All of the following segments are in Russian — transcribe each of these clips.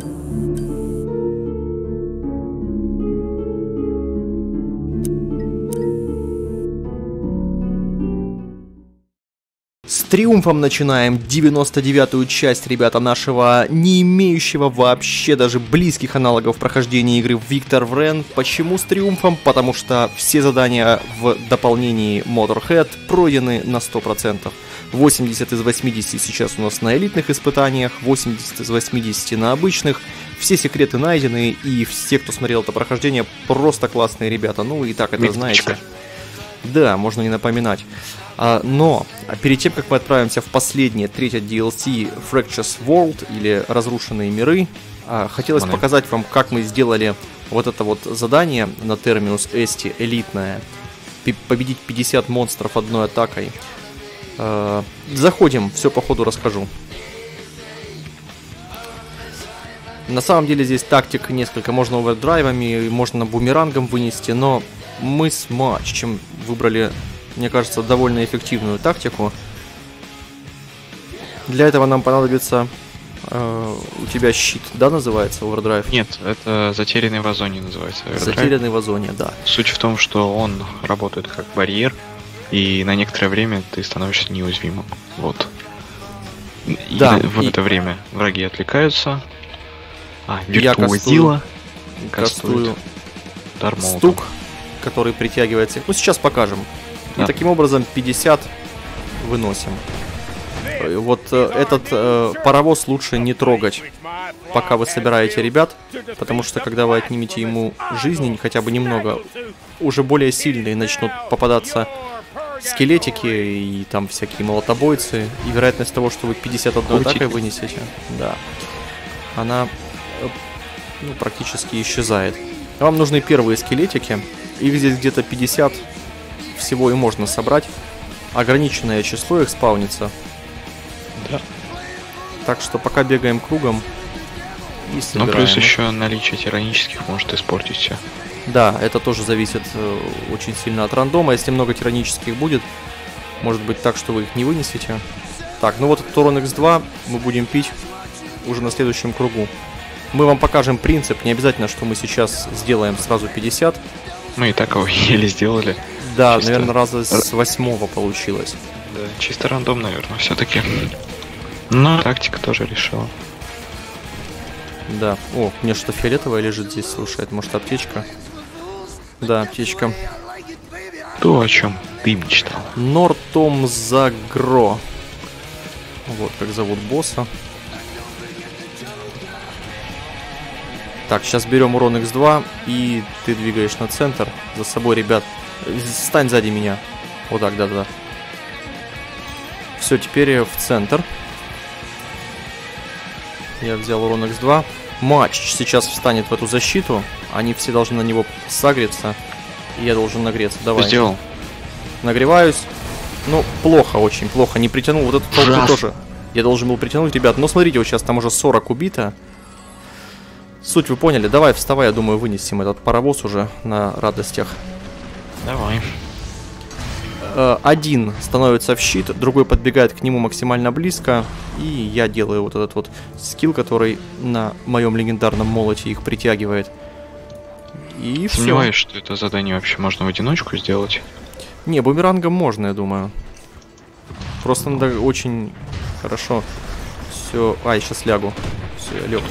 Thank you. Триумфом начинаем 99-ю часть, ребята, нашего не имеющего вообще даже близких аналогов прохождения игры Виктор Врен. Почему с триумфом? Потому что все задания в дополнении Motorhead пройдены на 100%. 80 из 80 сейчас у нас на элитных испытаниях, 80 из 80 на обычных. Все секреты найдены, и все, кто смотрел это прохождение, просто классные ребята. Ну и так это Миточка. знаете. Да, можно не напоминать. А, но перед тем, как мы отправимся в последнее, третье DLC Fractures World или Разрушенные миры, а, хотелось Ладно. показать вам, как мы сделали вот это вот задание на Terminus Эсти, элитное. Победить 50 монстров одной атакой. А, Заходим, все по ходу расскажу. На самом деле здесь тактик несколько, можно овердрайвами, можно бумерангом вынести, но мы с матчем выбрали, мне кажется, довольно эффективную тактику. Для этого нам понадобится э, у тебя щит, да, называется овердрайв? Нет, это затерянный в озоне называется. Overdrive. Затерянный в озоне, да. Суть в том, что он работает как барьер, и на некоторое время ты становишься неуязвимым. Вот. И Да, в и- это время враги отвлекаются, а Я виртуозила Кастую кастует удар молотом. стук, который притягивает всех. Ну, сейчас покажем. И таким образом 50 выносим. Э, Вот э, этот э, паровоз лучше не трогать, пока вы собираете ребят, потому что когда вы отнимете ему жизни хотя бы немного, уже более сильные начнут попадаться скелетики и там всякие молотобойцы, и вероятность того, что вы 51 Котики. атакой вынесете, да, она э, ну, практически исчезает. Вам нужны первые скелетики, их здесь где-то 50 всего и можно собрать. Ограниченное число их спаунится, Да. так что пока бегаем кругом и Ну плюс еще наличие тиранических может испортить все. Да, это тоже зависит э, очень сильно от рандома. Если много тиранических будет, может быть так, что вы их не вынесете. Так, ну вот этот урон X2 мы будем пить уже на следующем кругу. Мы вам покажем принцип, не обязательно, что мы сейчас сделаем сразу 50. Мы и так его еле сделали. Да, Чисто. наверное, раза с восьмого получилось. Да, чисто рандом, наверное, все-таки. Но тактика тоже решила. Да. О, мне что фиолетовое лежит здесь, слушай, это может аптечка? Да, аптечка. То, о чем ты мечтал. Нортом Загро. Вот как зовут босса. Так, сейчас берем урон X2 и ты двигаешь на центр. За собой, ребят. Стань сзади меня. Вот так, да-да. Все, теперь э, в центр. Я взял урон X2. Матч сейчас встанет в эту защиту. Они все должны на него сагриться. И я должен нагреться. Давай. Сделал. Нагреваюсь. Ну, плохо, очень плохо. Не притянул. Вот эту толпу тоже. Я должен был притянуть, ребят. Но смотрите, вот сейчас там уже 40 убито. Суть вы поняли. Давай, вставай, я думаю, вынесем этот паровоз уже на радостях. Давай. Э, Один становится в щит, другой подбегает к нему максимально близко. И я делаю вот этот вот скилл, который на моем легендарном молоте их притягивает. И все. Сомневаюсь, что это задание вообще можно в одиночку сделать. Не, бумерангом можно, я думаю. Просто надо очень хорошо все. Ай, сейчас лягу. Все, я лег.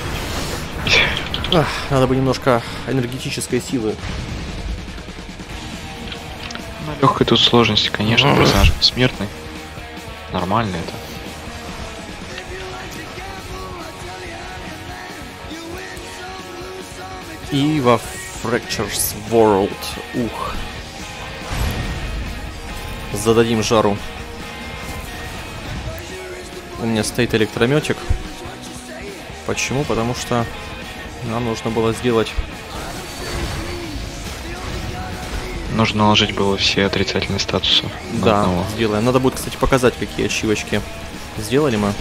Ах, надо бы немножко энергетической силы. Легкой тут сложности, конечно, персонаж смертный. Нормально это. И во Fractures World. Ух. Зададим жару. У меня стоит электрометик. Почему? Потому что нам нужно было сделать Нужно наложить было все отрицательные статусы. Да, одного. сделаем. Надо будет, кстати, показать, какие ачивочки сделали мы.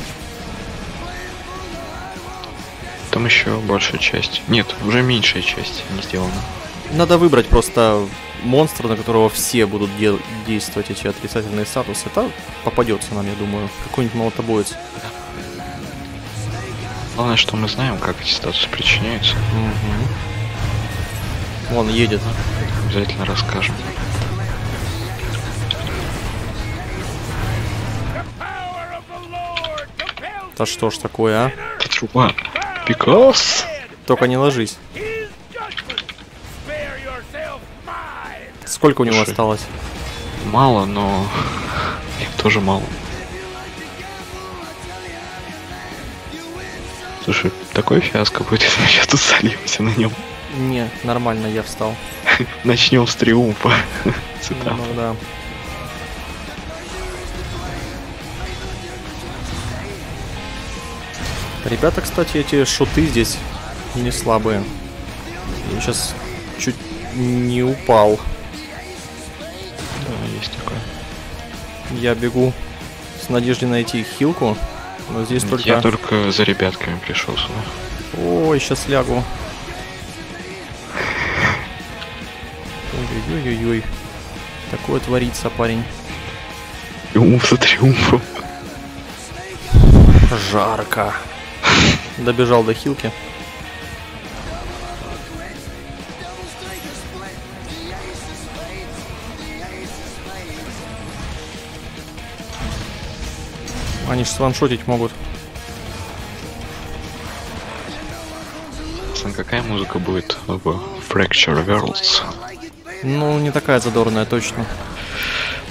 Там еще большая часть. Нет, уже меньшая часть не сделана. Надо выбрать просто монстра, на которого все будут де- действовать эти отрицательные статусы. Это попадется нам, я думаю. Какой-нибудь молотобоец. Главное, что мы знаем, как эти статусы причиняются. Угу. Он едет. Обязательно расскажем. Да что ж такое, а? Это труба. Пикас. Только не ложись. Сколько у него Слушай. осталось? Мало, но... Их тоже мало. Слушай, такой фиаско будет, если мы сейчас тут сольемся на нем. Не, нормально, я встал. Начнем с триумфа. Цитата. Ну да. Ребята, кстати, эти шуты здесь не слабые. Я сейчас чуть не упал. Да, есть такое. Я бегу с надеждой найти хилку. Но здесь только... Я только за ребятками пришел сюда. Ой, сейчас лягу. Ой-ой-ой-ой. Такое творится, парень. Триумф за триумфом. Жарко. Добежал до хилки. Они же сваншотить могут. Сан, какая музыка будет в Fracture Worlds? Ну, не такая задорная, точно.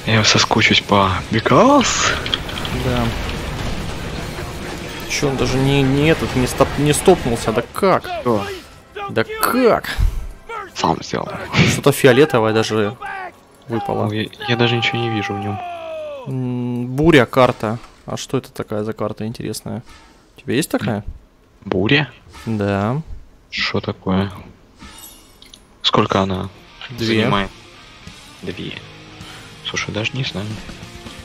Я соскучусь по Because. Да. Че, он даже не, не этот, не, стоп, не стопнулся, да как? Да как? Сам сделал. Что-то фиолетовое даже выпало. Я, я даже ничего не вижу в нем. М, Буря карта. А что это такая за карта интересная? У тебя есть такая? Буря? Да. Что такое? Сколько она Две. занимает? Две. Слушай, даже не знаю.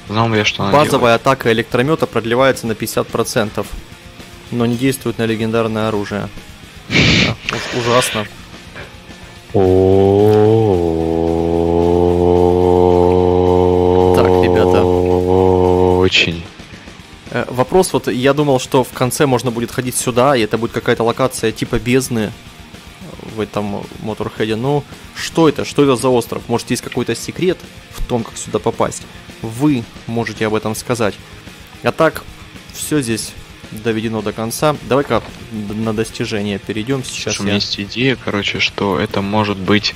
Знал я, что она Базовая атака электромета продлевается на 50%, но не действует на легендарное оружие. Ужасно. Так, ребята. Очень. Э, Вопрос вот, я думал, что в конце можно будет ходить сюда, и это будет какая-то локация типа бездны в этом Моторхеде. Ну, что это? Что это за остров? Может, есть какой-то секрет в том, как сюда попасть? Вы можете об этом сказать. А так, все здесь доведено до конца. Давай-ка на достижение перейдем сейчас. у меня я- есть идея, короче, что это может быть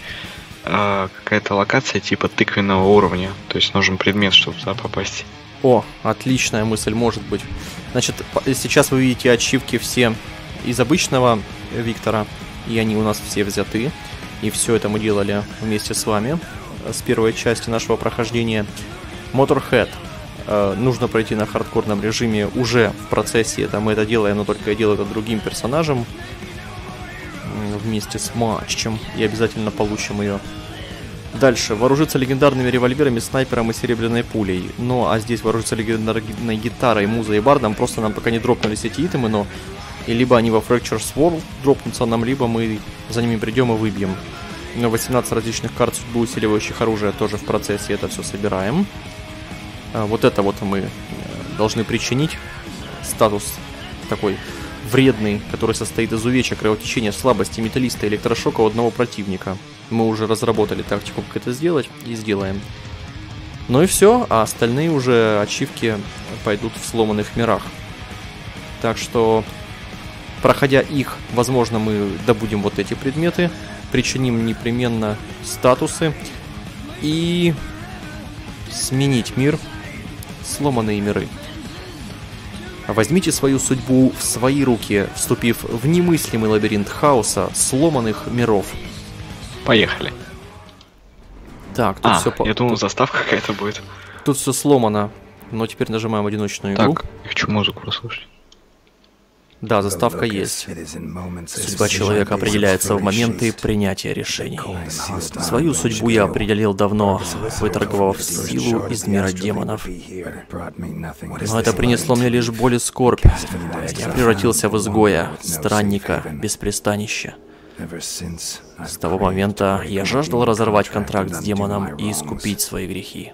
э, какая-то локация типа тыквенного уровня. То есть нужен предмет, чтобы туда попасть. О, отличная мысль, может быть. Значит, сейчас вы видите ачивки все из обычного Виктора, и они у нас все взяты. И все это мы делали вместе с вами с первой части нашего прохождения. Motorhead. Э, нужно пройти на хардкорном режиме уже в процессе. Это мы это делаем, но только я делаю это другим персонажем. Вместе с матчем. И обязательно получим ее. Дальше. Вооружиться легендарными револьверами, снайпером и серебряной пулей. Ну, а здесь вооружиться легендарной гитарой, музой и бардом. Просто нам пока не дропнулись эти итемы, но... И либо они во Fractures World дропнутся нам, либо мы за ними придем и выбьем. Но 18 различных карт судьбы усиливающих оружия тоже в процессе это все собираем. А, Вот это вот мы э, должны причинить. Статус такой вредный, который состоит из увечья, кровотечения, слабости, металлиста, электрошока у одного противника. Мы уже разработали тактику, как это сделать, и сделаем. Ну и все, а остальные уже ачивки пойдут в сломанных мирах. Так что, проходя их, возможно, мы добудем вот эти предметы, причиним непременно статусы и сменить мир, сломанные миры. Возьмите свою судьбу в свои руки, вступив в немыслимый лабиринт хаоса сломанных миров. Поехали. Так, тут А, все я думал, заставка какая-то будет. тут все сломано. Но теперь нажимаем одиночную игру. Так, я хочу музыку послушать. Да, заставка есть. Судьба человека определяется в моменты принятия решений. Свою судьбу я определил давно, выторговав силу из мира демонов. Но это принесло мне лишь боль и скорбь. Я превратился в изгоя, странника, без пристанища. С того момента я жаждал разорвать контракт с демоном и искупить свои грехи.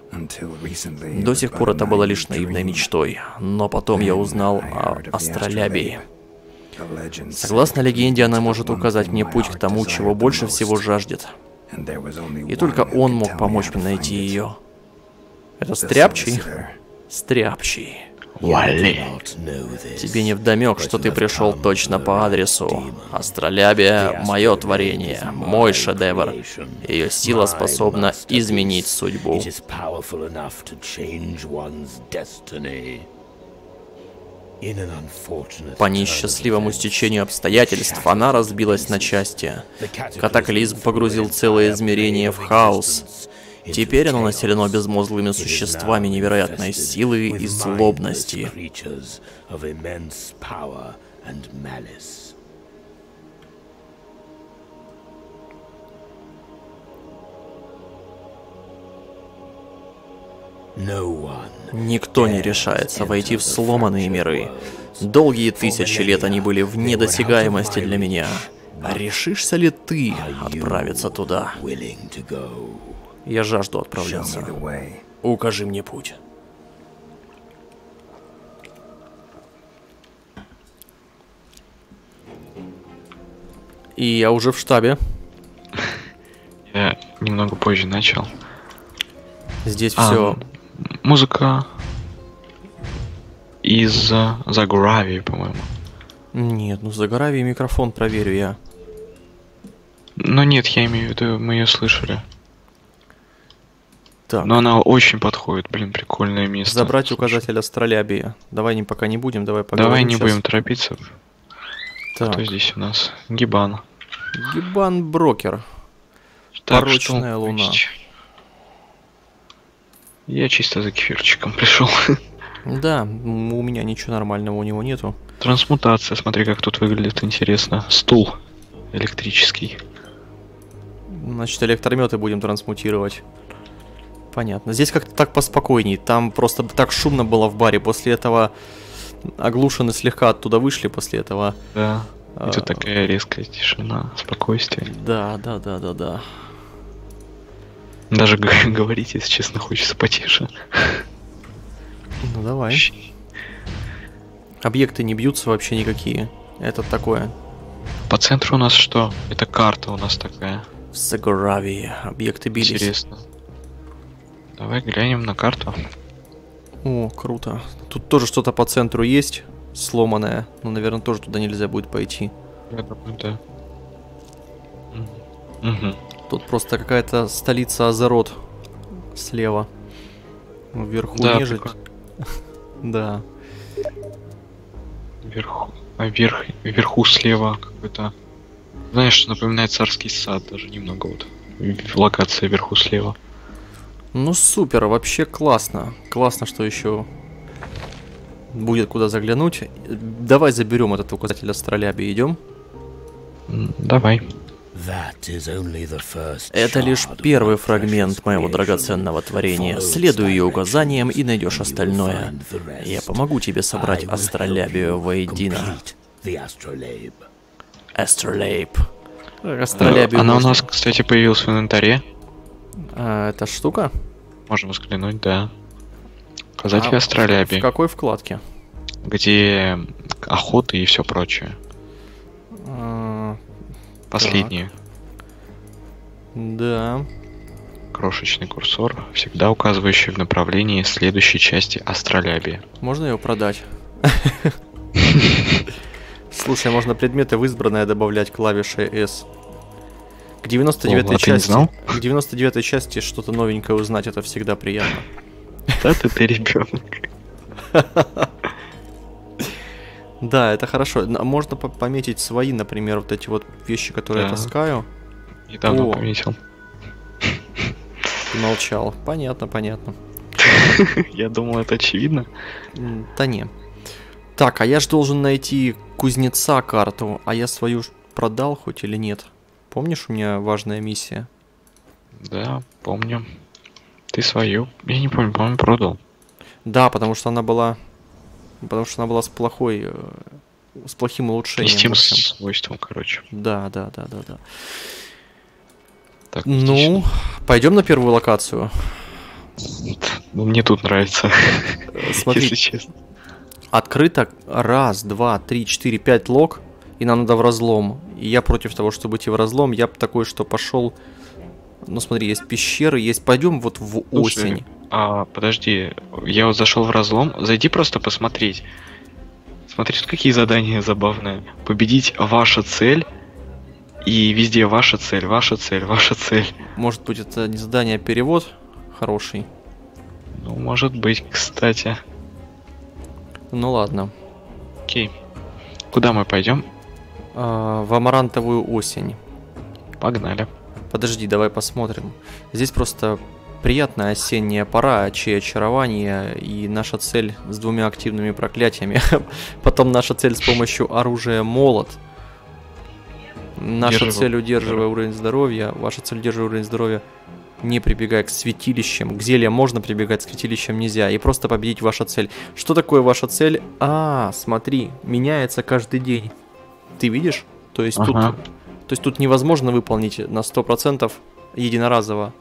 До сих пор это было лишь наивной мечтой, но потом я узнал о астролябии. Согласно легенде, она может указать мне путь к тому, чего больше всего жаждет. И только он мог помочь мне найти ее. Это Стряпчий? Стряпчий. Вали. Тебе не вдомек, что ты пришел точно по адресу. Астролябия — мое творение, мой шедевр. Ее сила способна изменить судьбу. По несчастливому стечению обстоятельств она разбилась на части. Катаклизм погрузил целое измерение в хаос. Теперь оно населено безмозглыми существами невероятной силы и злобности. Никто не решается войти в сломанные миры. Долгие тысячи лет они были в недосягаемости для меня. Решишься ли ты отправиться туда? Я жажду отправляться. Укажи мне путь. И я уже в штабе. Я немного позже начал. Здесь А, все. Музыка из э, Загравии, по-моему. Нет, ну за Горавией микрофон проверю я. Но нет, я имею в виду, мы ее слышали. Так, Но она очень подходит, блин, прикольное место. забрать Слушай, указатель астролябии. Давай не пока не будем, давай поговорим Давай не щас. будем торопиться. Так, Кто здесь у нас? Гибан. Гибан Брокер. Так, Порочная что луна. есть? Я чисто за кефирчиком пришел. Да, у меня ничего нормального у него нету. Трансмутация, смотри, как тут выглядит интересно. Стул электрический. Значит, электрометы будем трансмутировать. Понятно. Здесь как-то так поспокойней. Там просто так шумно было в баре. После этого оглушены слегка оттуда вышли после этого. Да. И А, тут такая резкая тишина, спокойствие. Да, да, да, да, да. Даже говорить, если честно, хочется потише. Ну давай. Объекты не бьются вообще никакие. Это такое. По центру у нас что? Это карта у нас такая. В Сагоравии. Объекты бились. Интересно. Давай глянем на карту. О, круто. Тут тоже что-то по центру есть. Сломанное. Ну, наверное, тоже туда нельзя будет пойти. Я думаю, да. Угу. Тут просто какая-то столица Азерот. Слева. Вверху Да, нежить. Да. Вверху. А вверх, вверху слева какой-то. Знаешь, что напоминает царский сад даже немного вот. Локация вверху слева. Ну супер, вообще классно. Классно, что еще будет куда заглянуть. Давай заберем этот указатель астролябии, идем. М, Давай. Это лишь первый фрагмент моего драгоценного творения. Следуй ее указаниям и найдешь остальное. Я помогу тебе собрать астролябию воедино. Астролейб. Астролябию Она у нас, кстати, появилась в инвентаре. А, эта штука? Можем взглянуть, да. Указатель А, В астролябии, какой вкладке? где охота и все прочее. А, Последний да. крошечный курсор, всегда указывающий в направлении следующей части астролябии. Можно его продать? Слушай, можно предметы в избранное добавлять клавишей S. К 99 О, а ты не части. К 99 части что-то новенькое узнать, это всегда приятно. Да ты ты ребенок. Да, это хорошо. Н- Можно по- пометить свои, например, вот эти вот вещи, которые я Да. таскаю. Недавно О. пометил. Ты молчал. Понятно, понятно. Я думал, это очевидно. Да не. Так, а я ж должен найти кузнеца карту, а я свою продал хоть или нет? Помнишь, у меня важная миссия? Да, помню. Ты свою. Я не помню, по-моему, продал. Да, потому что она была... Потому что она была с плохой... э, С плохим И улучшением. с тем свойством, короче. Да, да, да, да, да. Так, Ну, пойдем на первую локацию. Ну, мне тут нравится, Смотри, если честно. Открыто раз, два, три, четыре, пять лог, и нам надо в разлом. И я против того, чтобы идти в разлом, я бы такой, что пошел... Ну смотри, есть пещеры, есть... Пойдем вот в Слушай, осень. А, подожди, я вот зашел в разлом, зайди просто посмотреть. Смотри, тут какие задания забавные. Победить ваша цель. И везде ваша цель, ваша цель, ваша цель. Может быть, это не задание, а перевод хороший. Ну, может быть, кстати. Ну ладно. Окей. Куда мы пойдем? А, в амарантовую осень. Погнали. Подожди, давай посмотрим. Здесь просто приятная осенняя пора, чьи очарование и наша цель с двумя активными проклятиями. Потом наша цель с помощью оружия молот. Наша цель удерживая уровень здоровья, ваша цель удерживая уровень здоровья, не прибегая к святилищам. К зельям можно прибегать, к святилищам нельзя. И просто победить ваша цель. Что такое ваша цель? А, смотри, меняется каждый день. Ты видишь? То есть тут, Ага. То есть тут невозможно выполнить на 100% единоразово.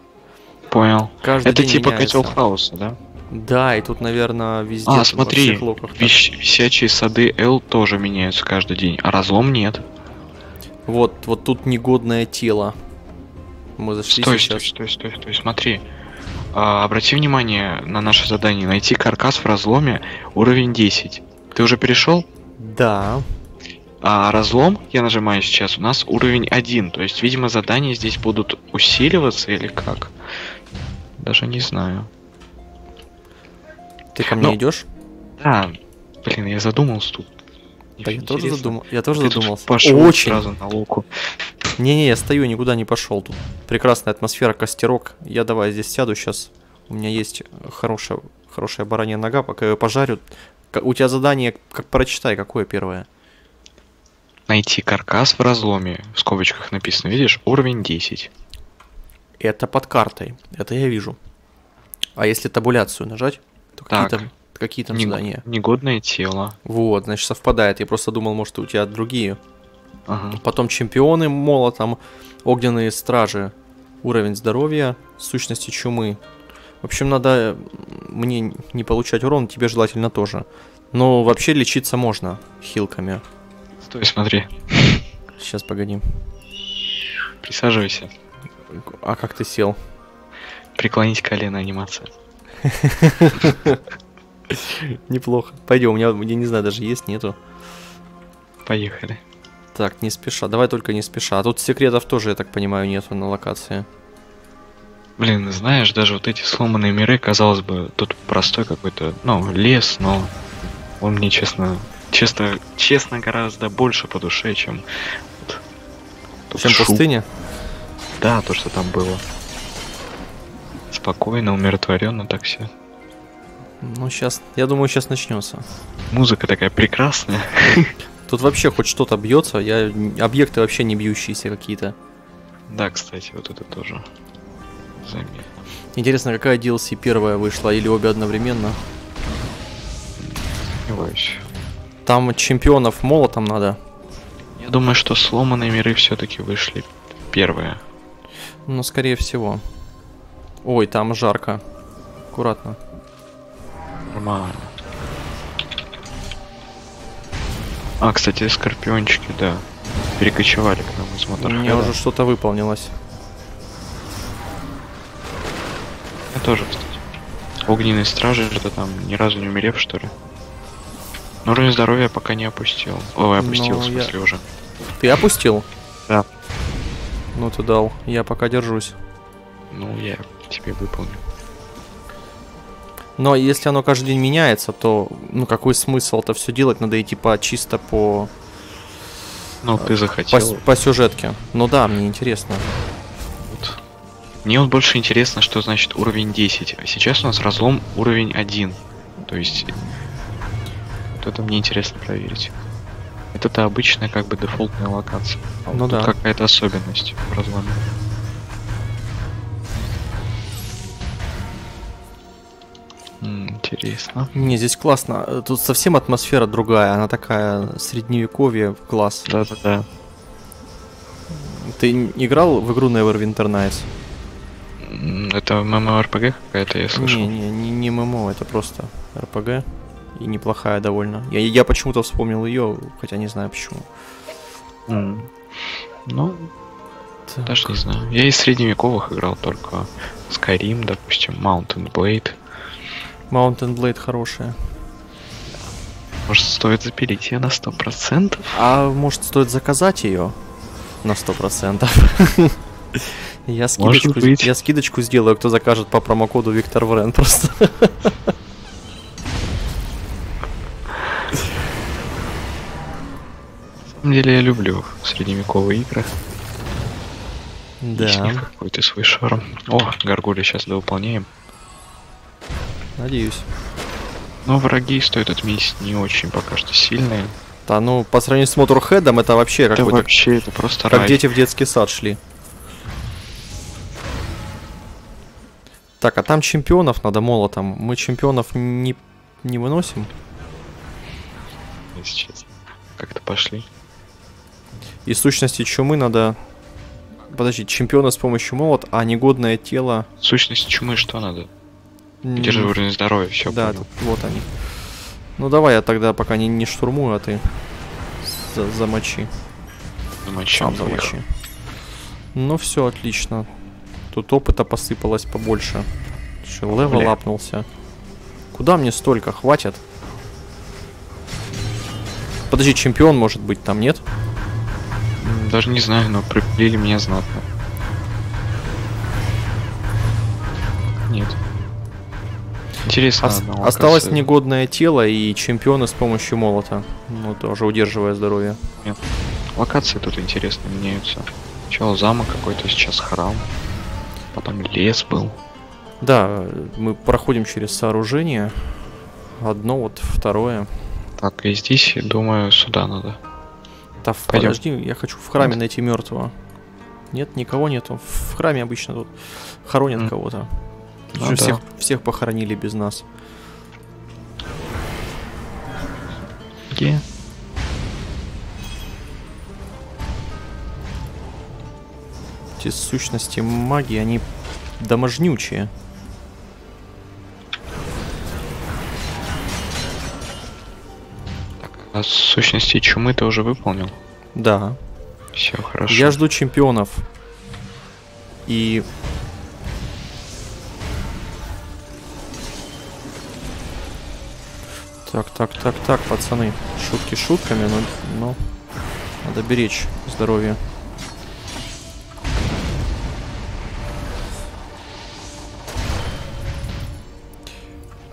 Понял. Каждый Это типа котел хаоса, да? Да, и тут, наверное, везде А, смотри, локах вещ- висячие сады L тоже меняются каждый день, а разлом нет. Вот, вот тут негодное тело. Мы зашли Стой, сейчас. стой, стой, стой, стой, смотри. А, обрати внимание на наше задание. Найти каркас в разломе уровень 10. Ты уже перешел? Да. А разлом, я нажимаю сейчас, у нас уровень 1. То есть, видимо, задания здесь будут усиливаться или как? Даже не знаю. Ты ко мне Ну, идешь? Да, блин, я задумался тут. Да, я тоже задумал. Я тоже Ты тут задумался. пошел Очень. сразу на луку. Не-не, я стою, никуда не пошел. Тут прекрасная атмосфера, костерок. Я давай здесь сяду сейчас. У меня есть хорошая, хорошая баранья нога, пока ее пожарю. У тебя задание, как прочитай, какое первое? Найти каркас в разломе. В скобочках написано, видишь, уровень 10. Это под картой. Это я вижу. А если табуляцию нажать, то какие там, какие там Нег- задания? Негодное тело. Вот, значит, совпадает. Я просто думал, может, у тебя другие. Ага. Потом чемпионы молотом, огненные стражи, уровень здоровья, сущности чумы. В общем, надо мне не получать урон, тебе желательно тоже. Но вообще лечиться можно хилками. Стой, смотри. Сейчас, погоди. Присаживайся. А как ты сел? Преклонить колено анимация. Неплохо. Пойдем, у меня, я не знаю, даже есть, нету. Поехали. Так, не спеша. Давай только не спеша. А тут секретов тоже, я так понимаю, нету на локации. Блин, знаешь, даже вот эти сломанные миры, казалось бы, тут простой какой-то, ну, лес, но он мне, честно, честно, честно, гораздо больше по душе, чем вот Чем шум. пустыня? Да, то, что там было. Спокойно, умиротворенно так все. Ну, сейчас, я думаю, сейчас начнется. Музыка такая прекрасная. Тут вообще хоть что-то бьется, я объекты вообще не бьющиеся какие-то. Да, кстати, вот это тоже заметно. Интересно, какая DLC первая вышла или обе одновременно? Сомневаюсь. Там чемпионов молотом надо. Я думаю, что сломанные миры все-таки вышли первые. Ну, скорее всего. Ой, там жарко. Аккуратно. Нормально. А, кстати, скорпиончики, да. Перекочевали к нам из У Моторхеда. меня уже что-то выполнилось. Я тоже, кстати. Огненные стражи, это там ни разу не умерев, что ли? Но уровень здоровья пока не опустил. Ой, опустил, Ну, в я- смысле, уже. Ты опустил? Да. Ну ты дал. Я пока держусь. Ну, я тебе выполню. Но если оно каждый день меняется, то ну какой смысл это все делать? Надо идти по чисто по, Ну, ты по, захотел. с- по сюжетке. Ну да, мне интересно. Вот. Мне вот больше интересно, что значит уровень 10. А сейчас у нас разлом уровень 1. То есть... Вот это мне интересно проверить. Это-то обычная как бы дефолтная локация. А Ну вот да. какая-то особенность. М, Интересно. Не, здесь классно. Тут совсем атмосфера другая. Она такая средневековье, класс. Да-да-да. Ты играл в игру Neverwinter Nights? Это MMORPG какая-то, я слышал. Не, не, не, не ММО, это просто РПГ. И неплохая довольно. Я, я почему-то вспомнил ее, хотя не знаю почему. Mm. Ну, так. даже не знаю. Я из средневековых играл только Skyrim, допустим, Mountain Blade. Mountain Blade хорошая. Может, стоит запилить ее на 100%? А может, стоит заказать ее на 100%? Я скидочку, я скидочку сделаю, кто закажет по промокоду Виктор Врен просто. самом деле я люблю средневековые игры. Да. Какой-то свой шарм. О, горгули сейчас довыполняем. Надеюсь. Но враги, стоит отметить, не очень пока что сильные. Да, ну, по сравнению с Моторхедом, это вообще это какой-то... вообще, это просто Как рай. дети в детский сад шли. Так, а там чемпионов надо молотом. Мы чемпионов не, не выносим? Если честно. Как-то пошли. И сущности чумы надо... Подожди, чемпиона с помощью молот, а негодное тело... Сущность чумы что надо? Держи уровень здоровья, все. Да, тут, вот они. Ну давай я тогда пока не, не штурмую, а ты за замочи. Замочи. Сам замочи. Ну все, отлично. Тут опыта посыпалось побольше. Что, левел лапнулся. Куда мне столько? Хватит? Подожди, чемпион может быть там, нет? Даже не знаю, но приплели меня знатно. Нет. Интересно. Ос- осталось негодное тело и чемпионы с помощью молота. Ну, тоже удерживая здоровье. Нет. Локации тут интересно меняются. Сначала замок какой-то, сейчас храм. Потом лес был. Да, мы проходим через сооружение. Одно, вот второе. Так, и здесь, думаю, сюда надо. Да, Пойдем. подожди, я хочу в храме найти мертвого. Нет, никого нету. В храме обычно тут хоронят mm. кого-то. Ну, да. всех, всех похоронили без нас. Где? Эти сущности магии, они доможнючие. А сущности чумы ты уже выполнил? Да. Все хорошо. Я жду чемпионов. И Так, так, так, так, пацаны. Шутки шутками, но, но надо беречь здоровье.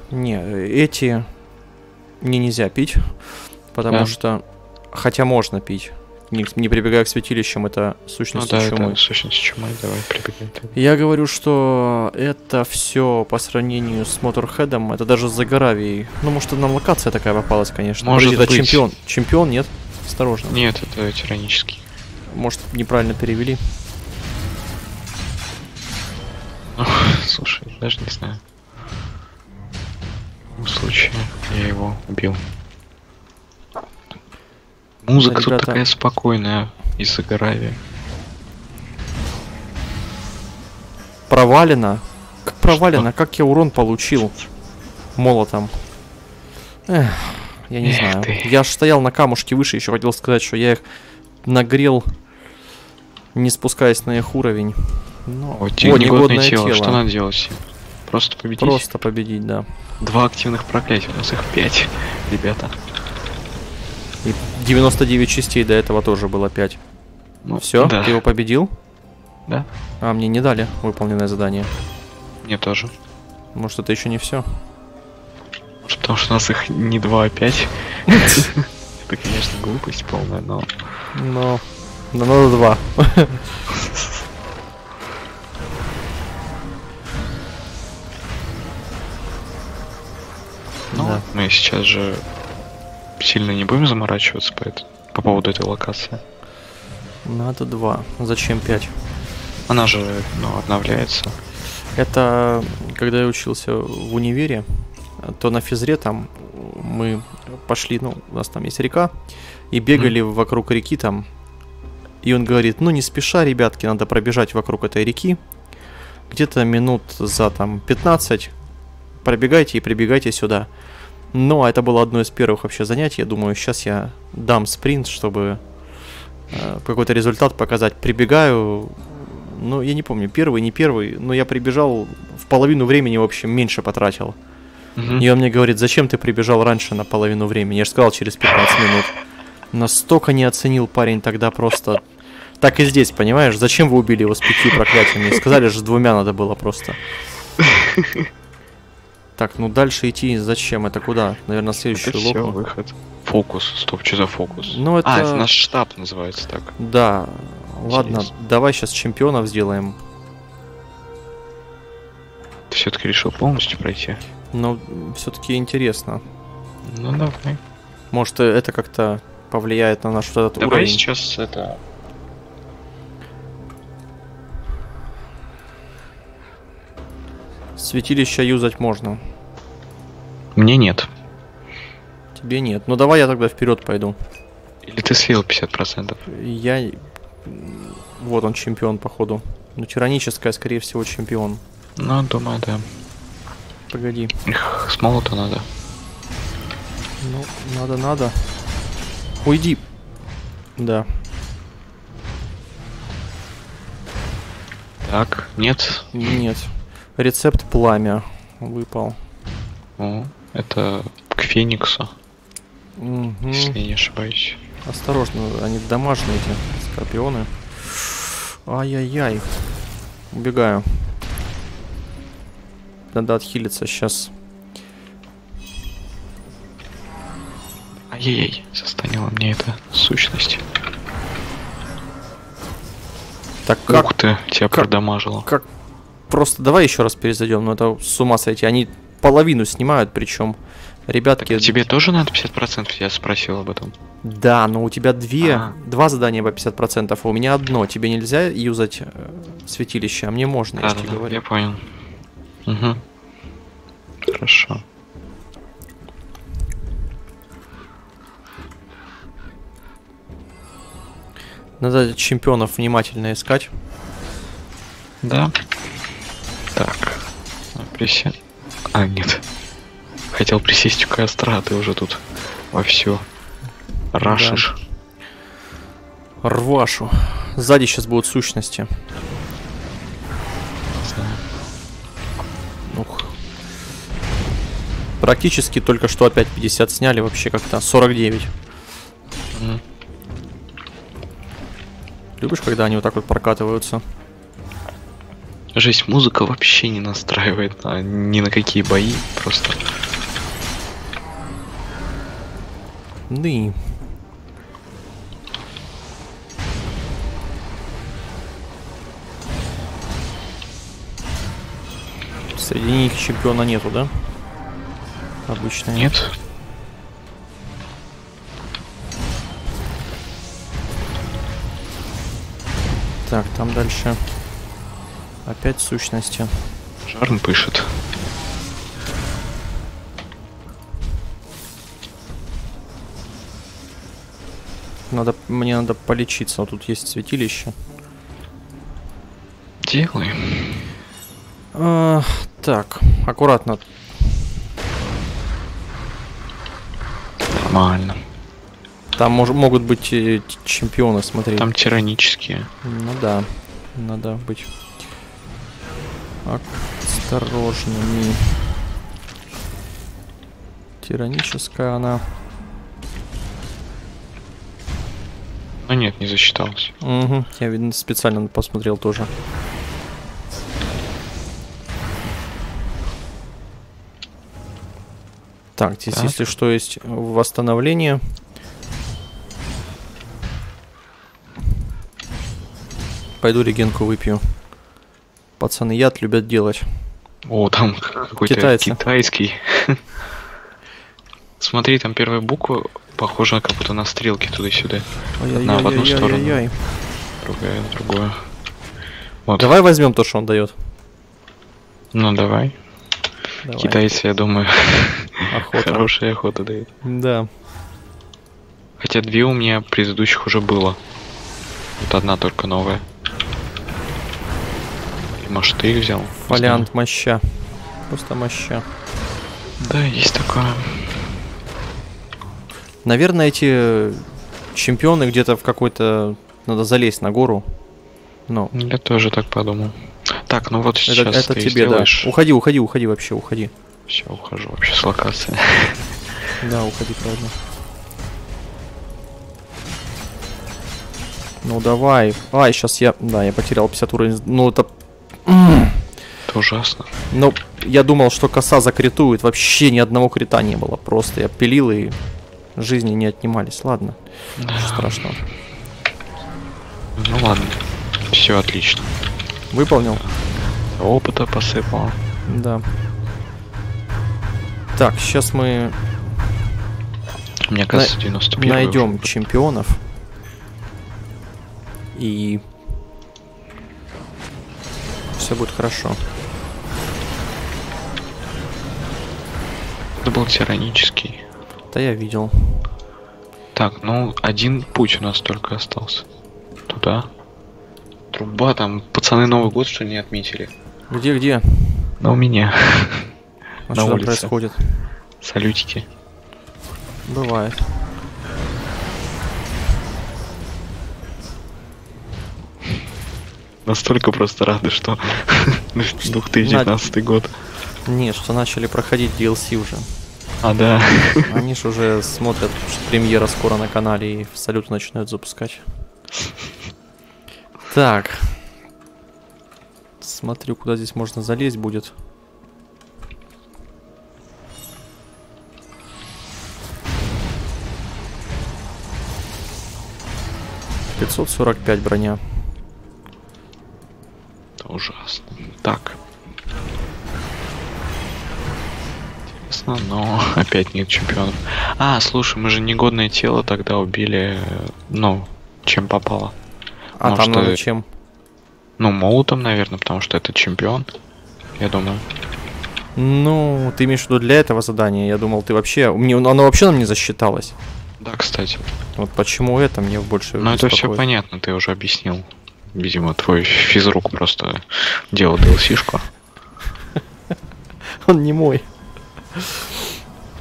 Не, эти мне нельзя пить, потому да. что... Хотя можно пить не, не прибегая к святилищам, это сущность ну, да, чумы. Это сущность чумы, давай прибегаем. Я говорю, что это все по сравнению с Моторхедом, это даже за Горавией. Ну, может, нам локация такая попалась, конечно. Может Подожди, быть. это чемпион. Чемпион, нет? Осторожно. Нет, это тиранический. Может, неправильно перевели? Слушай, даже не знаю. В случае, я его убил. Музыка Ребята... тут такая спокойная из-за. Провалено? Как провалено? Что? Как я урон получил молотом? Эх, я не Эх знаю. Ты. Я стоял на камушке выше, еще хотел сказать, что я их нагрел, не спускаясь на их уровень. Но... О, О негодное тело. тело. Что надо делать? Просто победить? Просто победить, да. Два активных проклятия, у нас их пять, ребята. И 99 частей до этого тоже было 5. Ну, Все, да. ты его победил? Да. А, мне не дали выполненное задание. Мне тоже. Может, это еще не все? Потому что у нас их не 2, а 5. Это, конечно, глупость полная, но... Но... Но надо 2. Ну, мы сейчас же сильно не будем заморачиваться по, это, по поводу этой локации? Надо два. Зачем пять? Она же, ну, обновляется. Это когда я учился в универе, то на физре там мы пошли, ну, у нас там есть река, и бегали mm. вокруг реки там. И он говорит, ну не спеша, ребятки, надо пробежать вокруг этой реки. Где-то минут за там 15 пробегайте и прибегайте сюда. Но это было одно из первых вообще занятий. Я думаю, сейчас я дам спринт, чтобы э, какой-то результат показать. Прибегаю, ну, я не помню, первый, не первый, но я прибежал в половину времени, в общем, меньше потратил. Мгм. И он мне говорит, зачем ты прибежал раньше на половину времени? Я же сказал через 15 минут. Настолько не оценил парень тогда просто. Так и здесь, понимаешь? Зачем вы убили его с пятью проклятиями? Сказали же, с двумя надо было просто. Так, ну дальше идти зачем? Это куда? Наверное, Это следующую все, локу. выход. Фокус. Стоп, что за фокус? Ну, это- А, это наш штаб называется так. Да. Ладно, Интересно. давай сейчас чемпионов сделаем. Ты все-таки решил полностью пройти? Но все-таки интересно. Ну давай. Может, это как-то повлияет на наш вот этот Давай уровень. сейчас это. Святилища юзать можно. Мне нет. Тебе нет. Ну давай я тогда вперед пойду. Или ты слил 50%? Я... Вот он, чемпион, походу. Ну, тираническая, скорее всего, чемпион. Ну, думаю, да. Погоди. Их с молота надо. Ну, надо, надо. Уйди. Да. Так, нет. Нет. Рецепт пламя выпал. О, это к Фениксу, Мгм. если не ошибаюсь. Осторожно, они домашние эти скорпионы. Ай-яй-яй. Убегаю. Надо отхилиться сейчас. Ай-яй-яй, застанила мне эта сущность. Так как, Ух ты, тебя как- продамажило. как просто давай еще раз перезайдем, но это с ума сойти. Они половину снимают, причем ребятки. Так тебе тоже надо 50%? Я спросил об этом. Да, но у тебя две, А. два задания по 50%, а у меня одно. Тебе нельзя юзать э, святилище, а мне можно, Да, же да, тебе да, говорю. я понял. Угу. Хорошо. Надо чемпионов внимательно искать. Да. Так. А, Присед. А, нет. Хотел присесть у костра, а ты уже тут вовсю рашишь. Рвашу. Сзади сейчас будут сущности. Ух. Практически только что опять 50 сняли, вообще как-то 49. Мгм. Любишь, когда они вот так вот прокатываются? Жесть, музыка вообще не настраивает на, ни на какие бои, просто. Ны. Среди них чемпиона нету, да? Обычно Нет? Так, там дальше опять сущности. Жарн пышет. Надо, мне надо полечиться. Вот тут есть святилище. Делай. А, так, аккуратно. Нормально. Там мож- могут быть чемпионы, смотри. Там тиранические. Ну да, надо быть осторожными. Тираническая она. Но нет, не засчиталось. Угу, я видно специально посмотрел тоже. Так, здесь, Так. если что, есть восстановление. Пойду регенку выпью. Пацаны яд любят делать. О, там какой-то Китайцы. китайский. Смотри, там первая буква похожа как будто на стрелки туда-сюда. Одна в одну сторону. Другая в другую. Вот. Давай возьмем то, что он дает. Ну давай. Давай. Китайцы, я думаю, Охота. хорошая охота дают. Да. Хотя две у меня предыдущих уже было. Вот одна только новая. Или, может ты их взял? Фолиант моща. Просто моща. Да, есть такое. Наверное, эти чемпионы где-то в какой-то... Надо залезть на гору. Ну, Я тоже так подумал. Так, ну вот сейчас это, это ты тебе, сделаешь. да. Уходи, уходи, уходи вообще, уходи. Все, ухожу вообще с локации. Да, уходи, правда. Ну давай. Ай, сейчас я... Да, я потерял 50 уровень. Ну это... Это ужасно. Ну, я думал, что коса закритует. Вообще ни одного крита не было. Просто я пилил и жизни не отнимались. Ладно, ничего страшного. Ну ладно. Все отлично. Выполнил? Опыта посыпал. Да. Так, сейчас мы Мне кажется, 91 найдем чемпионов. И все будет хорошо. Это был тиранический. Да я видел. Так, ну, один путь у нас только остался. Туда. Труба, там пацаны Новый год, что ли, не отметили? Где, где? Но у меня. А На что там улице. происходит? Салютики. Бывает. Настолько просто рады, что 2019 год. Не, что начали проходить DLC уже. А, да. Они ж уже смотрят, что премьера скоро на канале и в салют начинают запускать. Так. Смотрю, куда здесь можно залезть будет. Пятьсот сорок пять броня. Ужасно. Так. Интересно, но опять нет чемпионов. А, слушай, мы же негодное тело тогда убили, э, ну, чем попало. А Ну, там что- надо чем? Ну, молотом, наверное, потому что это чемпион. Я думаю. Ну, ты имеешь в виду для этого задания? Я думал, ты вообще... Мне, оно вообще нам не засчиталось. Да, кстати. Вот почему это мне больше Ну, это все понятно, ты уже объяснил. Видимо, твой физрук просто делал DLC-шку. Он не мой.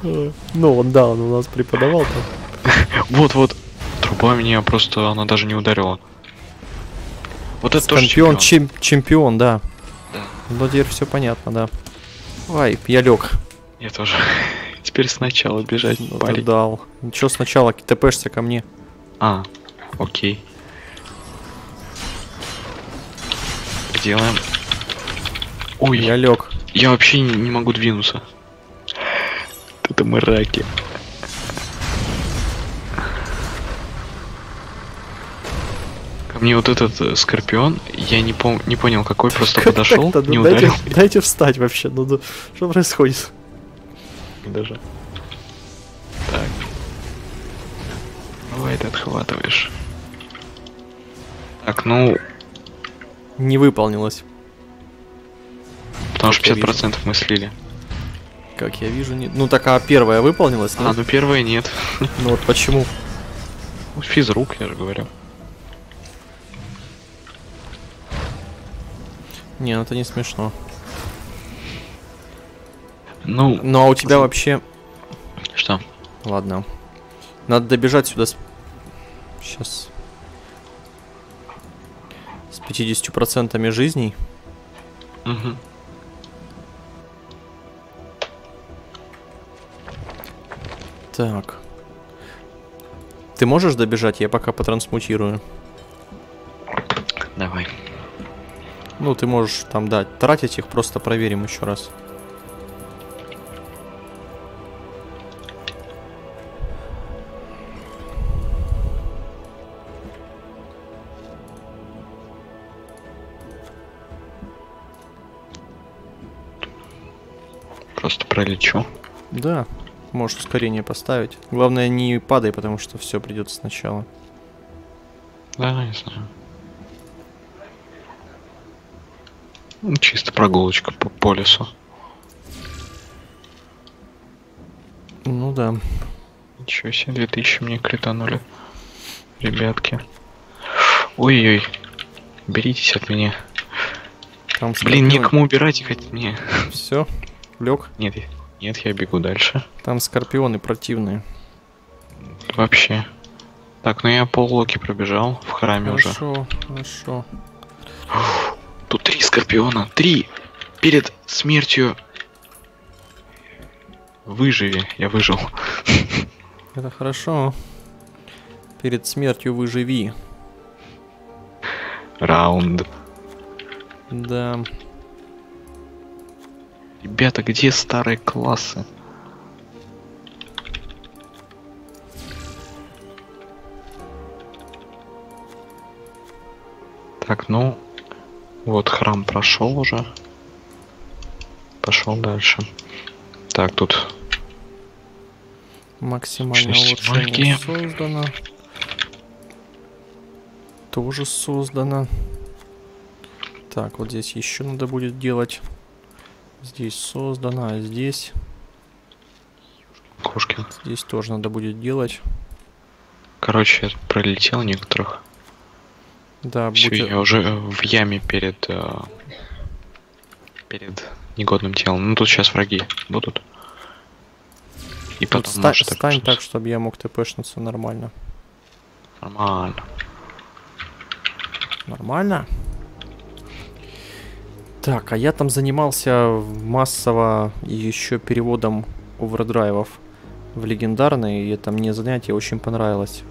Ну, он, да, он у нас преподавал там. Вот-вот. Труба меня просто, она даже не ударила. Вот это тоже Чемпион, чемпион. чем- чемпион, да. Да. Ну, теперь все понятно, да. Ай, я лег. Я тоже. Теперь сначала бежать, Ну, парень. дал. Ничего, сначала ТПшься ко мне. А, окей. Делаем. Ой, Я я, лег. вообще не, не могу двинуться. Это мы раки. Ко мне вот этот э, скорпион, я не, пом- не понял, какой, просто Как подошел, так-то? Ну, не дайте, ударил. дайте встать вообще. Ну, да, что происходит? Даже. Так. Бывает, отхватываешь. Так, ну, Не выполнилось. потому что Как я вижу. 50% мы слили. Как я вижу, не... Ну, так, а первая выполнилась? А, ну первое нет. Ну, вот почему? Ну, Физрук, я же говорю. Не, ну это не смешно. Ну, Ну, а у тебя вообще... что? Ладно. Надо добежать сюда. Сейчас. С 50% жизней. Мгм. Так. Ты можешь добежать? Я пока потрансмутирую. Давай. Ну, ты можешь там, да, тратить их, просто проверим еще раз. Пролечу. Да, можешь ускорение поставить. Главное, не падай, потому что все придется сначала. Да, не знаю. Ну, Чисто прогулочка по, по лесу. Ну да. Ничего себе, 2000 мне кританули. Ребятки. Ой-ой. Беритесь от меня. Там Блин, некому убирать их от меня. Все, лег. Нет, нет, я бегу дальше. Там скорпионы противные. вообще. Так, ну я поллоки пробежал в храме уже. Хорошо, хорошо. Тут три скорпиона. Три! Перед смертью. Выживи. Я выжил. Это хорошо. Перед смертью выживи. Раунд. Да. Ребята, где старые классы? Так, ну, вот храм прошел уже. Пошел дальше. Так, тут Максимальное Часть улучшение создано. Тоже создано. Так, вот здесь еще надо будет делать. Здесь создано, а здесь... Кошкин. Здесь тоже надо будет делать. Короче, я пролетел некоторых. Да, Все, будь- я уже э, в яме перед э, перед негодным телом. Ну тут сейчас враги будут. И тут потом ста- может стань так, чтобы я мог тпшнуться нормально. нормально. Нормально? Так, а я там занимался массово еще переводом овердрайвов в легендарный, и это мне занятие очень понравилось.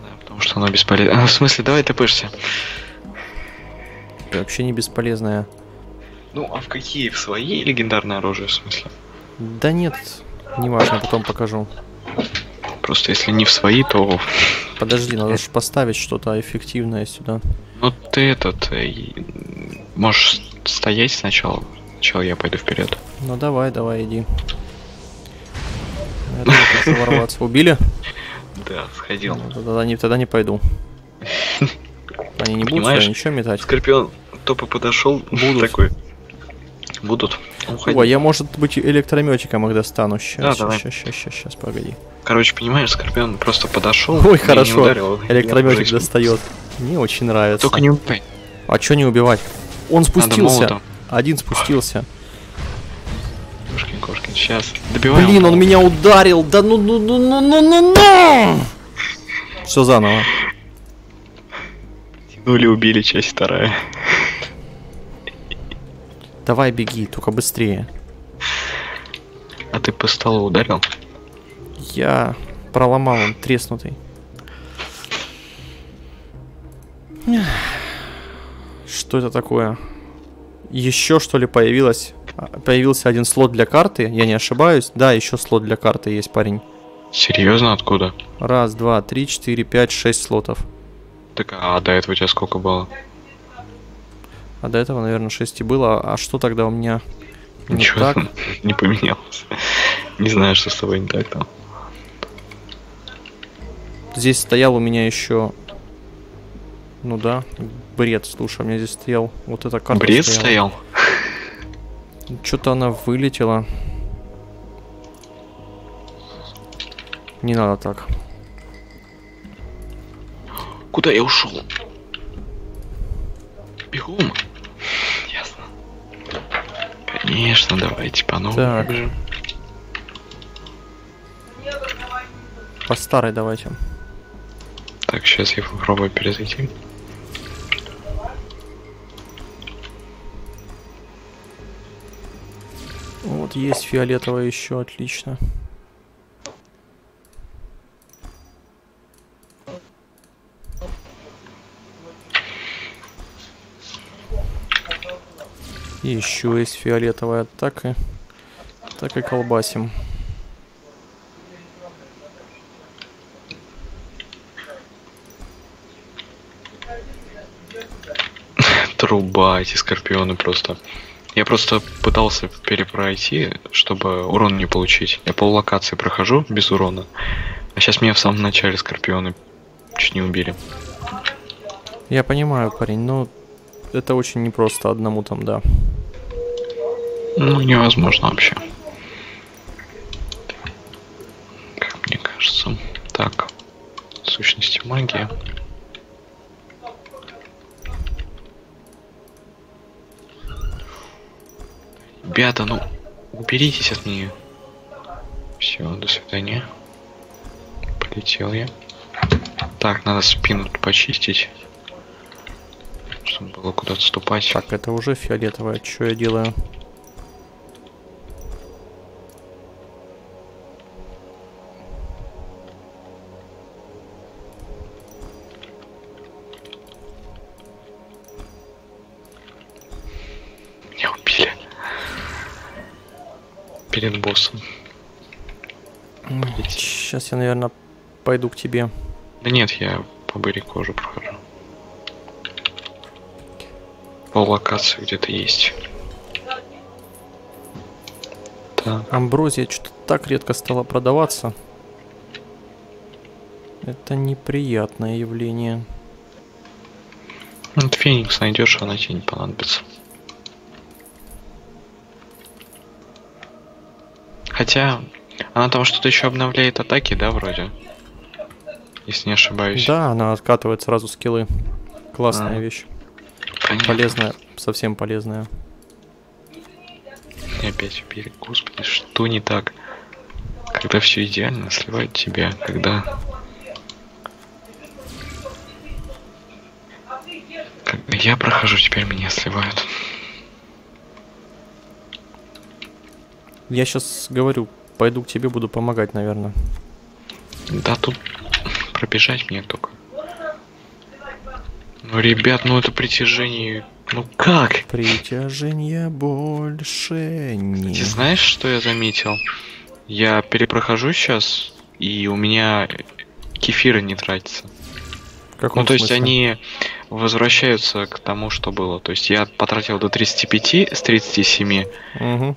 Да, потому что оно бесполезно. А, в смысле, давай ты пышься. Это вообще не бесполезное. Ну, а в какие? В свои легендарные оружия, в смысле? Да нет, неважно, потом покажу. Просто если не в свои, то... Подожди, надо же поставить что-то эффективное сюда. Ну ты этот... э, Можешь стоять сначала. Сначала я пойду вперед. Ну давай, давай, иди. Я ворваться. Убили? Да, сходил. Ну, Тогда не, тогда не пойду. Они не будут ничего метать. Скорпион топа подошел. Будут. Такой. Будут. Уходи. Ой, я, может быть, электрометиком их достану. Да, Сейчас, давай. сейчас, сейчас, сейчас, сейчас, погоди. Короче, понимаешь, Скорпион просто подошел. Ой, не хорошо. ударил, я Электрометик достает. Мне очень нравится. Только не убивай. А чё не убивать? Он спустился. Один спустился. Кошкин, Кошкин, сейчас. Добивай. Блин, он меня ударил. Да ну ну ну ну ну ну ну. Все заново. Тянули, убили, часть вторая. Давай беги, только быстрее. А ты по столу ударил? Я проломал, он треснутый. Что это такое? Еще что ли появилось? А, Появился один слот для карты, я не ошибаюсь. Да, еще слот для карты есть, парень. Серьезно, откуда? Раз, два, три, четыре, пять, шесть слотов. Так, а до этого у тебя сколько было? А до этого, наверное, 6 и было. А что тогда у меня не Ничего так? не поменялось. Не знаю, что с тобой не так там. Здесь стоял у меня еще... Ну да, бред, слушай, у меня здесь стоял вот эта карта Бред стоял? Что-то она вылетела. Не надо так. Куда я ушел? Бегом. Конечно, давайте по новому. Так. побежим. По старой давайте. Так, сейчас я попробую перезайти. Вот есть фиолетовая еще, отлично. И еще есть фиолетовая, так и так и колбасим. Труба, эти скорпионы просто. Я просто пытался перепройти, чтобы урон не получить. Я пол локации прохожу без урона. А сейчас меня в самом начале скорпионы чуть не убили. Я понимаю, парень, но это очень непросто одному там, да. Ну, невозможно вообще. Как мне кажется. Так. Сущности магии. Ребята, ну, уберитесь от нее. Все, до свидания. Прилетел я. Так, надо спину почистить. Чтобы было куда отступать. Так, это уже фиолетовое. Что я делаю? Перед боссом. Сейчас я, наверное, пойду к тебе. Да нет, я по барику уже прохожу. Пол локации где-то есть. Так, Амброзия что-то так редко стала продаваться. Это неприятное явление. ну, ты Феникс найдешь, она тебе не понадобится. Хотя, она там что-то еще обновляет атаки, да, вроде? Если не ошибаюсь. Да, она откатывает сразу скиллы. Классная А. вещь. Понятно. Полезная, совсем полезная. И опять убили. Господи, что не так? Когда все идеально, сливает тебя, когда... Когда я прохожу, теперь меня сливают. Я сейчас говорю, пойду к тебе, буду помогать, наверное. Да тут пробежать мне только. Ну, ребят, ну это притяжение... Ну как? Притяжения больше Ты нет. знаешь, что я заметил? Я перепрохожу сейчас, и у меня кефиры не тратятся. В каком Ну, то есть смысле? они возвращаются к тому, что было. То есть я потратил до 35 с 37, Мгм.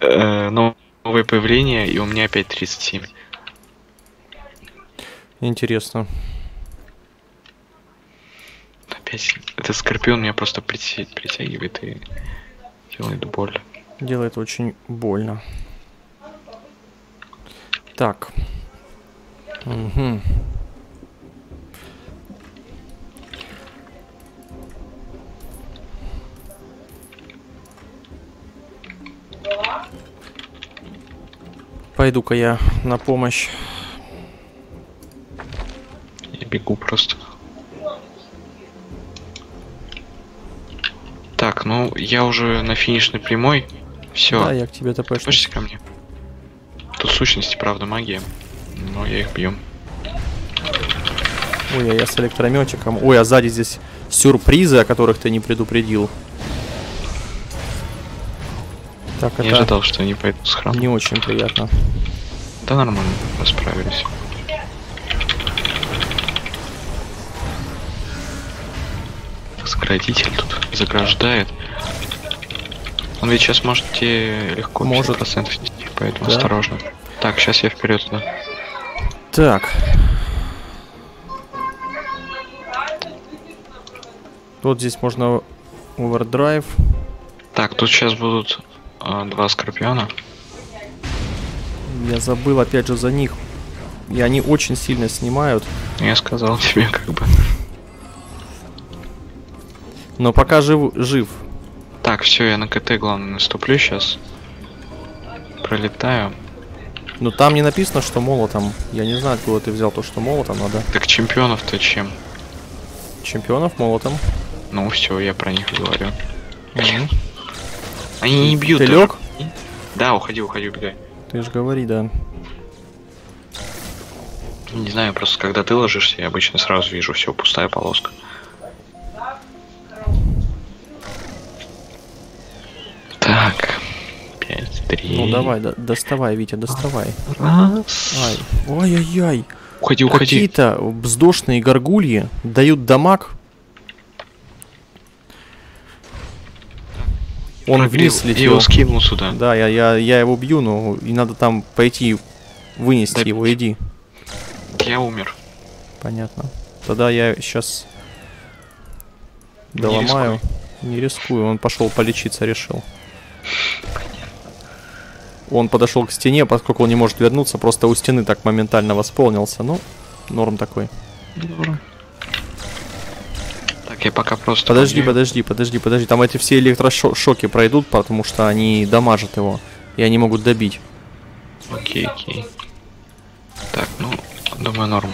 Э, но новые появления, и у меня опять 37. Интересно. Опять этот скорпион меня просто притя- притягивает и делает боль. Делает очень больно. Так. Мгм. Пойду-ка я на помощь. Я бегу просто. Так, ну я уже на финишной прямой. Все, Да, я к тебе. Слышите ко мне? Тут сущности, правда, магия. Но я их бью. Ой, а я с электрометчиком. Ой, а сзади здесь сюрпризы, о которых ты не предупредил. Так, Не это ожидал, что они пойдут с храма. не очень приятно. Да нормально, мы справились. Заградитель тут заграждает. Он ведь сейчас может тебе легко Может. 50% снести, поэтому Да. осторожно. Так, сейчас я вперед туда. Так. Вот здесь можно овердрайв. Так, тут сейчас будут а, два скорпиона. Я забыл опять же за них. И они очень сильно снимают. Я сказал тебе, как бы. Но пока жив. жив. Так, все, я на КТ главное наступлю сейчас. Пролетаю. Но там не написано, что молотом. Я не знаю, откуда ты взял то, что молотом надо. Так чемпионов-то чем? Чемпионов молотом. Ну все, я про них говорю. Мгм. Они не бьют. Ты даже. лег? Да, уходи, уходи, убегай. Ты же говори, да. Не знаю, просто когда ты ложишься, я обычно сразу вижу все, пустая полоска. Так. Пять, три. Ну давай, да- доставай, Витя, доставай. Раз. Ай. Ой-ой-ой. Уходи, уходи. Какие-то бздошные горгульи дают дамаг. Он Пробил. вниз Я летел. его скинул сюда. Да, я, я, я его бью, но и надо там пойти вынести Добить. его, иди. Я умер. Понятно. Тогда я сейчас доломаю. Не рискую, он пошел полечиться, решил. Он подошел к стене, поскольку он не может вернуться, просто у стены так моментально восполнился. Ну, норм такой. Здорово. Так, я пока просто... Подожди, побью. подожди, подожди, подожди. Там эти все электрошоки пройдут, потому что они дамажат его. И они могут добить. Окей, окей. Так, ну, думаю, норм.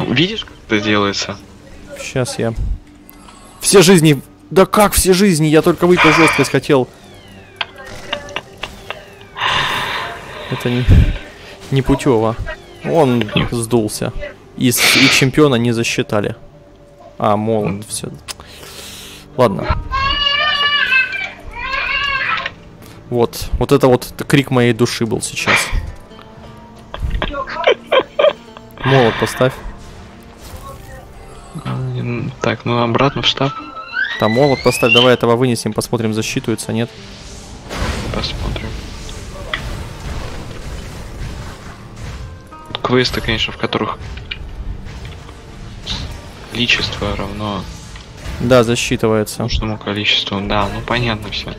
Ну, видишь, как это делается? Сейчас я... Все жизни... Да как все жизни? Я только выпил жесткость хотел. Это не, не путево. Он сдулся. И, и чемпиона не засчитали. А, молот, все. Ладно. Вот, вот это вот крик моей души был сейчас. Молот поставь. М, Так, ну обратно в штаб. Там молот поставь, давай этого вынесем, посмотрим, засчитывается, нет. Посмотрим. Квесты, конечно, в которых количество равно Да, засчитывается. нужному количеству. Да, ну понятно все.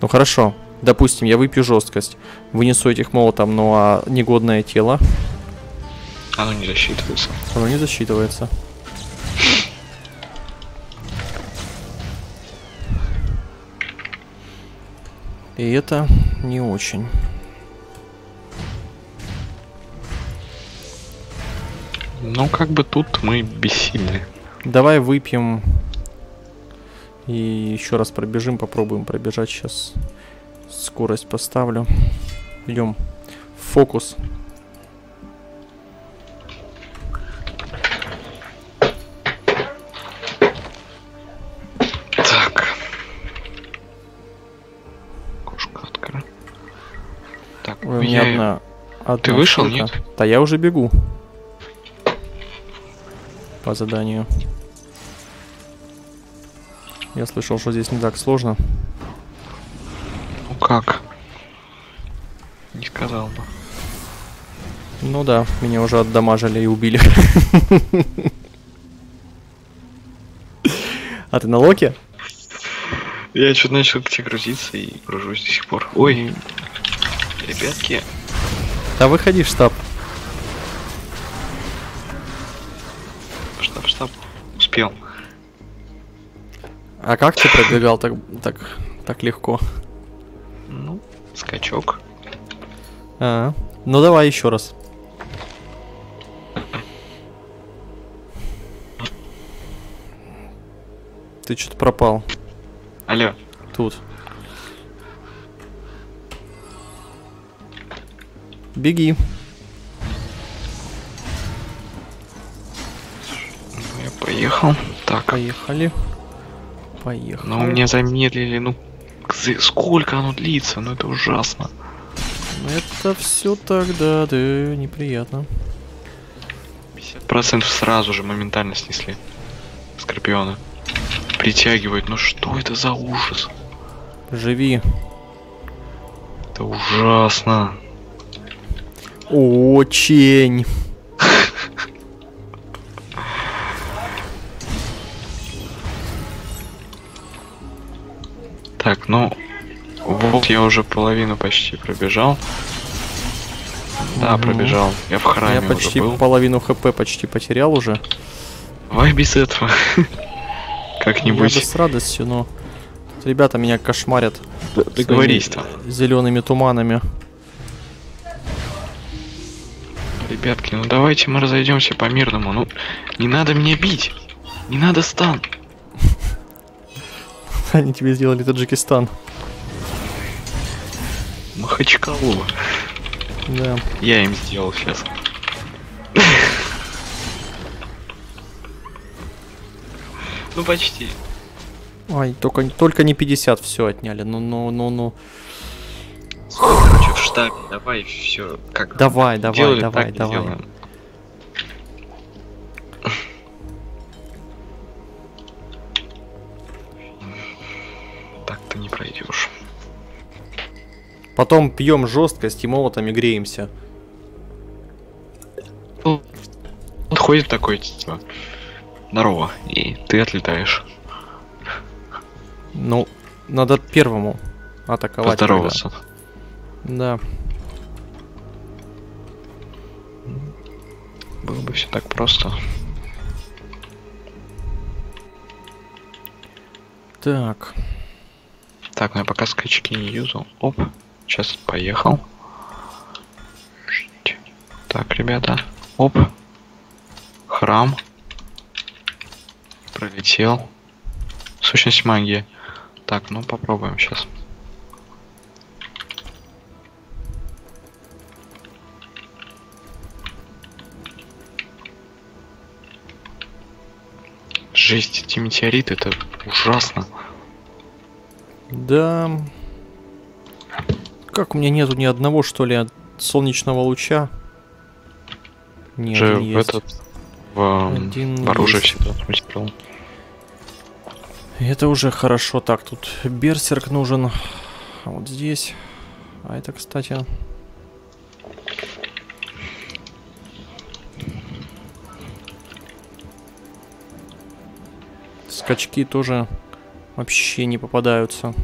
Ну хорошо. Допустим, я выпью жесткость. Вынесу этих молотом, ну а негодное тело, Оно не засчитывается. оно не засчитывается. И это не очень. Ну, как бы тут мы бессильны. Давай выпьем и еще раз пробежим, попробуем пробежать сейчас. Скорость поставлю. Идем. Фокус. Так. Кошка открыла. Так, Ой, у меня я- одна, одна Ты вышел, штука. нет? Да я уже бегу. По заданию. Я слышал, что здесь не так сложно. Ну как? Не сказал бы. Ну да, меня уже отдамажили и убили. А ты на локе? Я что-то начал перегрузиться и гружусь до сих пор. Ой, ребятки, Да выходи в штаб, Успел. А как ты пробегал так, так, так легко? Ну, скачок. А, ну давай еще раз. Ты что-то пропал. Алло. Тут. Беги. Поехал. Так, Поехали. Поехали. но у меня замедлили, ну, сколько оно длится? Ну, это ужасно. Это все тогда, да, неприятно. 50% сразу же моментально снесли. Скорпиона. Притягивает. Ну что это за ужас? Живи. Это ужасно. Очень. Так, ну, вот я уже половину почти пробежал. Да, Мгм. пробежал. Я в храме Я уже почти был. половину хп почти потерял уже. Давай без этого. Я бы Как-нибудь. с радостью, но ребята меня кошмарят Договорись там. зелеными туманами. Ребятки, ну давайте мы разойдемся по мирному. Ну, не надо меня бить. Не надо стан. Они тебе сделали Таджикистан. Махачкалу. Да. Я им сделал сейчас. Ну почти. Ай, только, только не 50 все отняли. Ну, ну, ну, ну. Короче, в штабе. Давай все. Как Давай, давай, делали, давай, давай. сделаем. Потом пьем жесткость и молотами греемся. Подходит такой, типа, здорово, и ты отлетаешь. Ну, надо первому атаковать. Поздороваться. тогда. Да. Было бы все так просто. Так. Так, ну я пока скачки не юзал. Оп, сейчас поехал. Так, ребята. Оп. Храм. Пролетел. Сущность магии. Так, ну попробуем сейчас. Жесть, эти метеориты, это ужасно. Да. Как у меня нету ни одного, что ли, солнечного луча? Нет, Же один в есть. этот в, Один в оружие есть. всегда смастерил. Это уже хорошо. Так, тут берсерк нужен. А Вот здесь. А это, кстати... Скачки тоже вообще не попадаются.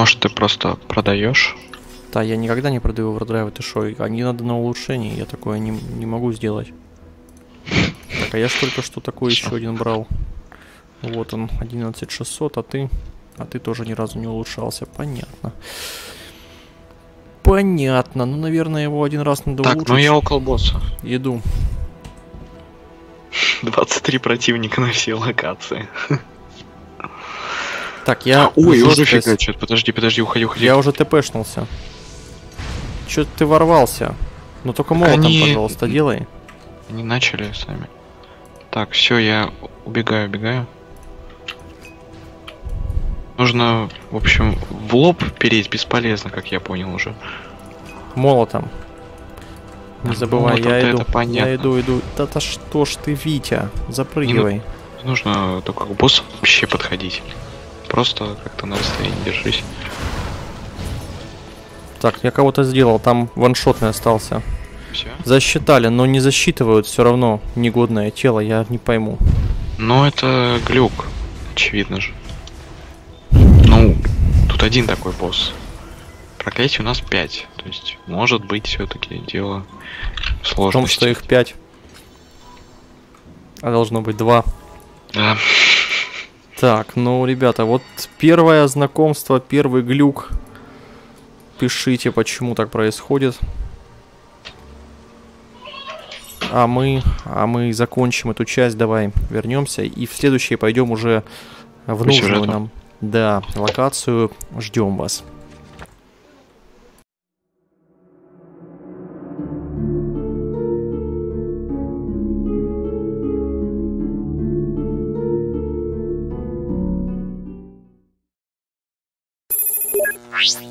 Может, ты просто продаешь? Да, я никогда не продаю овердрайвы, ты шо, они надо на улучшение, я такое не, не могу сделать. Так, а я ж только что такой еще один брал. Вот он, 11600, а ты... А ты тоже ни разу не улучшался, понятно. Понятно, ну, наверное, его один раз надо так, улучшить. ну я около босса. Иду. 23 противника на все локации. Так, я... Ой, уже жёсткость- фига, что подожди, подожди, уходи, уходи. Я уже тпшнулся. Чё ты ворвался? Ну только молотом, Они- пожалуйста, делай. Они начали сами. Так, все, я убегаю, убегаю. Нужно, в общем, в лоб переть бесполезно, как я понял уже. Молотом. Не забывай, молотом-то я это иду. понятно. Я иду, иду. Да, да что ж ты, Витя, запрыгивай. Не нужно только к боссу вообще подходить. Просто как-то на расстоянии держись. Так, я кого-то сделал, там ваншотный остался. Все. Засчитали, но не засчитывают все равно негодное тело, я не пойму. Ну, это глюк, очевидно же. Ну, тут один такой босс. Проклятий у нас 5. То есть, может быть, все-таки дело в В том, что их 5. А должно быть 2. Да. Так, ну, ребята, вот первое знакомство, первый глюк. Пишите, почему так происходит. А мы, а мы закончим эту часть, давай вернемся и в следующей пойдем уже в нужную нам, да, локацию. Ждем вас. Bye.